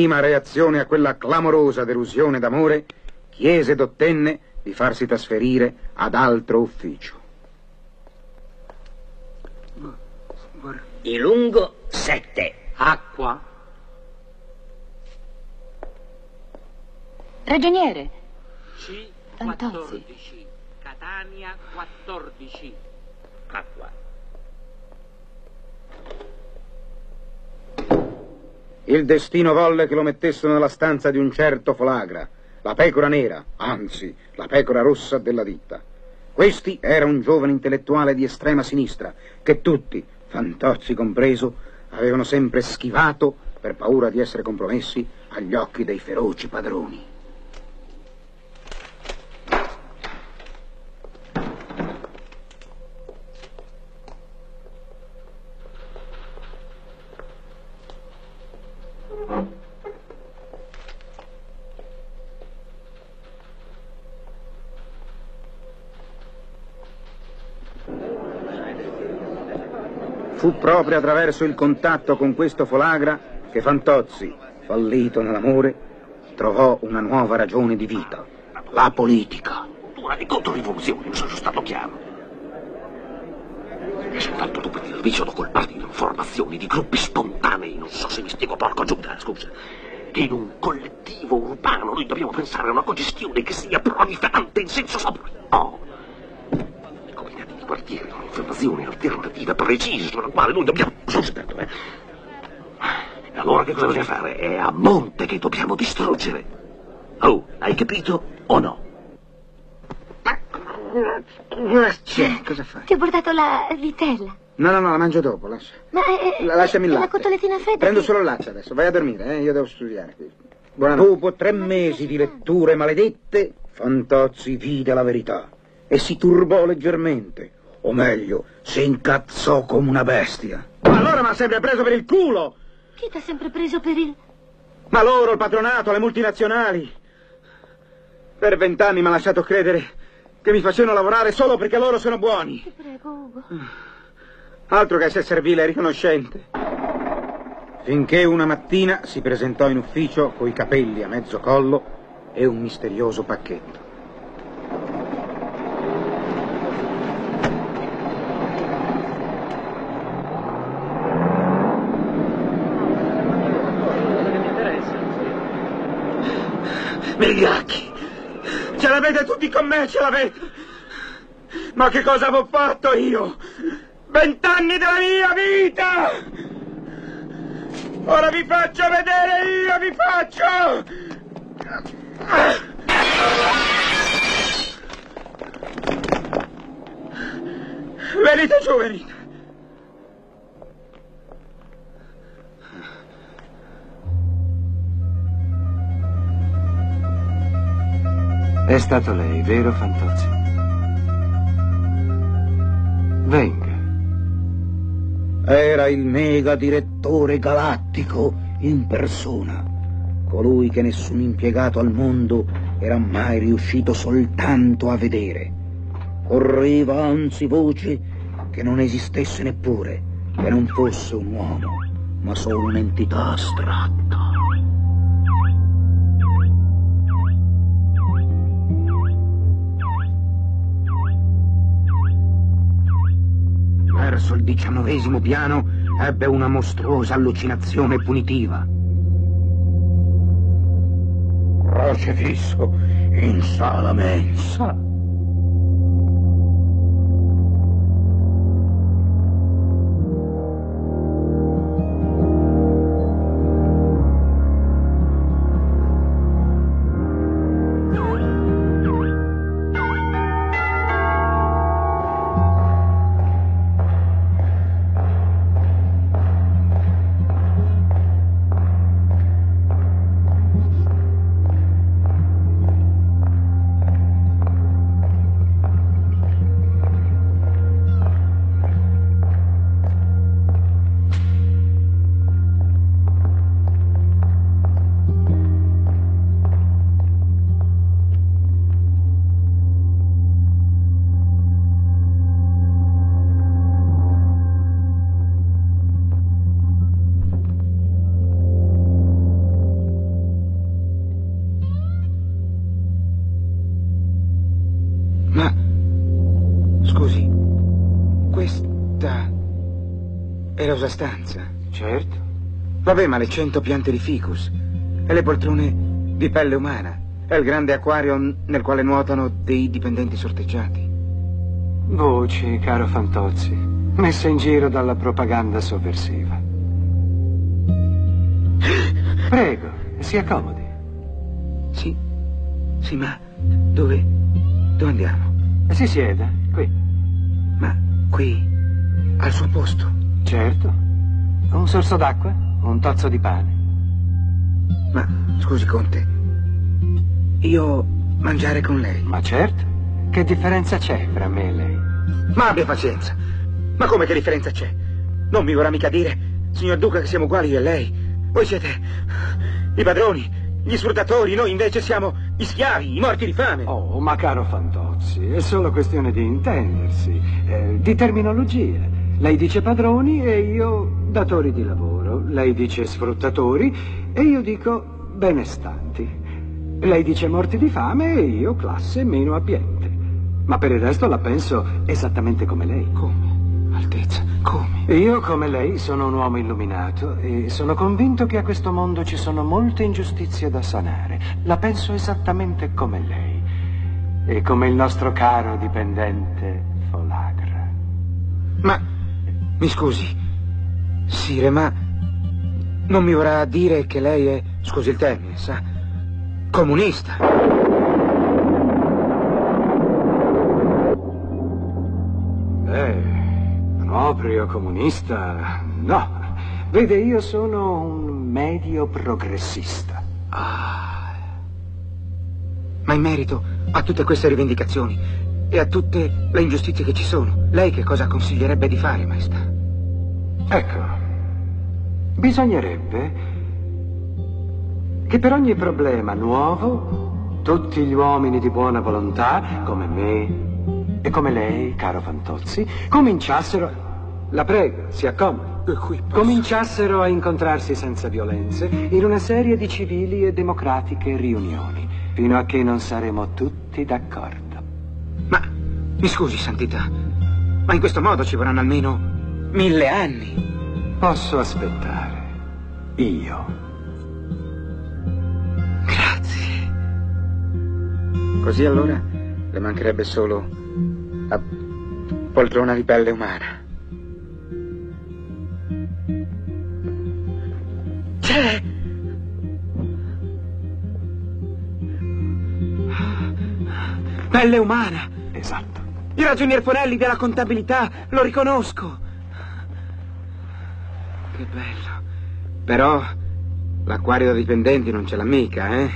prima reazione a quella clamorosa delusione d'amore, chiese ed ottenne di farsi trasferire ad altro ufficio. Di lungo sette. Acqua. Ragioniere, C. Fantozzi. 14. Catania 14. Acqua. Il destino volle che lo mettessero nella stanza di un certo Folagra, la pecora nera, anzi, la pecora rossa della ditta. Questi era un giovane intellettuale di estrema sinistra, che tutti, Fantozzi compreso, avevano sempre schivato per paura di essere compromessi agli occhi dei feroci padroni. Fu proprio attraverso il contatto con questo Folagra che Fantozzi, fallito nell'amore, trovò una nuova ragione di vita, la politica. Hai controrivoluzione, non sono stato chiaro. E soltanto per il vicio da colparti di informazioni, di gruppi spontanei, non so se mi spiego porco Giuda, scusa. Che in un collettivo urbano noi dobbiamo pensare a una cogestione che sia proliferante in senso sobrio. Oh. Di quartiere con informazione alternativa precisa sulla quale noi dobbiamo... Esperto, eh? E allora che cosa bisogna fare? È a monte che dobbiamo distruggere. Oh, hai capito o no? C'è, cosa fai? ti ho portato la vitella. No, no, no, la mangio dopo, lascia. Ma è, La- lasciami è la cotolettina fredda. Prendo che- solo il latte adesso, vai a dormire, eh? io devo studiare. Buonanotte. Dopo tre mesi di letture maledette, Fantozzi vide la verità e si turbò leggermente. O meglio, si incazzò come una bestia. Ma allora mi ha sempre preso per il culo! Chi ti ha sempre preso per il... Ma loro, il patronato, le multinazionali. Per vent'anni mi ha lasciato credere che mi facevano lavorare solo perché loro sono buoni. Ti prego, Ugo. Altro che essere servile e riconoscente. Finché una mattina si presentò in ufficio coi capelli a mezzo collo e un misterioso pacchetto. Vigliacchi! Ce l'avete tutti con me, ce l'avete! Ma che cosa avevo fatto io? Vent'anni della mia vita! Ora vi faccio vedere io, vi faccio! Venite giù, venite. È stato lei, vero Fantozzi? Venga. Era il mega direttore galattico in persona, colui che nessun impiegato al mondo era mai riuscito soltanto a vedere. Correva anzi voce che non esistesse neppure, che non fosse un uomo, ma solo un'entità astratta. Verso il diciannovesimo piano ebbe una mostruosa allucinazione punitiva. Crocefisso in sala mensa. Scusi, questa è la sua stanza? Certo. Vabbè, ma le cento piante di ficus e le poltrone di pelle umana e il grande acquario nel quale nuotano dei dipendenti sorteggiati. Voci, caro Fantozzi, messe in giro dalla propaganda sovversiva. Prego, si accomodi. Sì, sì, ma dove... dove andiamo? Si sieda, qui. Qui, al suo posto. Certo. Un sorso d'acqua, un tozzo di pane. Ma scusi, Conte, io mangiare con lei. Ma certo. Che differenza c'è fra me e lei? Ma abbia pazienza. Ma come che differenza c'è? Non mi vorrà mica dire, signor Duca, che siamo uguali io e lei. Voi siete i padroni, gli sfruttatori, noi invece siamo gli schiavi, i morti di fame. Oh, ma caro Fantozzi, è solo questione di intendersi, eh, di terminologia. Lei dice padroni e io datori di lavoro. Lei dice sfruttatori e io dico benestanti. Lei dice morti di fame e io classe meno abbiente. Ma per il resto la penso esattamente come lei. Come? Altezza, come? Io, come lei, sono un uomo illuminato e sono convinto che a questo mondo ci sono molte ingiustizie da sanare. La penso esattamente come lei e come il nostro caro dipendente Folagra. Ma, mi scusi, Sire, ma non mi vorrà dire che lei è, scusi il termine, sa, comunista. Proprio comunista? No. Vede, io sono un medio progressista. Ah. Ma in merito a tutte queste rivendicazioni e a tutte le ingiustizie che ci sono, lei che cosa consiglierebbe di fare, maestà? Ecco, bisognerebbe che per ogni problema nuovo tutti gli uomini di buona volontà, come me e come lei, caro Fantozzi, cominciassero... La prego, si accomodi. Cominciassero a incontrarsi senza violenze in una serie di civili e democratiche riunioni, fino a che non saremo tutti d'accordo. Ma, mi scusi, Santità, ma in questo modo ci vorranno almeno mille anni. Posso aspettare. Io. Grazie. Così allora le mancherebbe solo la poltrona di pelle umana. C'è! Pelle umana! Esatto. Il ragionier Fonelli della contabilità, lo riconosco. Che bello. Però l'acquario da dipendenti non ce l'ha mica, eh?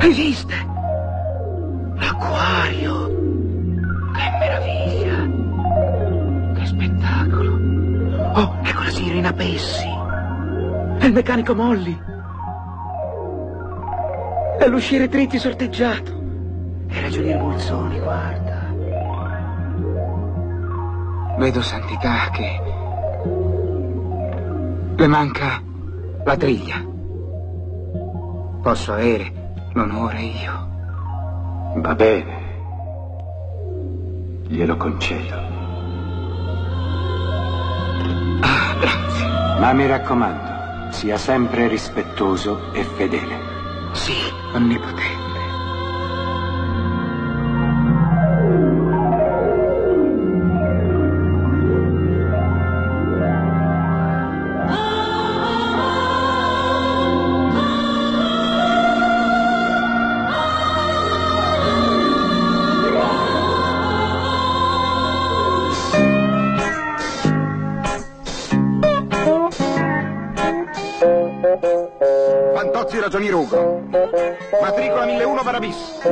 Esiste! L'acquario! La sirena Pessi! E il meccanico Molli! E l'usciere Tritti sorteggiato! E il ragionier Bolzoni, guarda! Vedo santità che le manca la triglia. Posso avere l'onore io. Va bene. Glielo concedo. Grazie. Ma mi raccomando, sia sempre rispettoso e fedele. Sì, onnipotente. Ragionier Ugo. Matricola 1001 Barabis.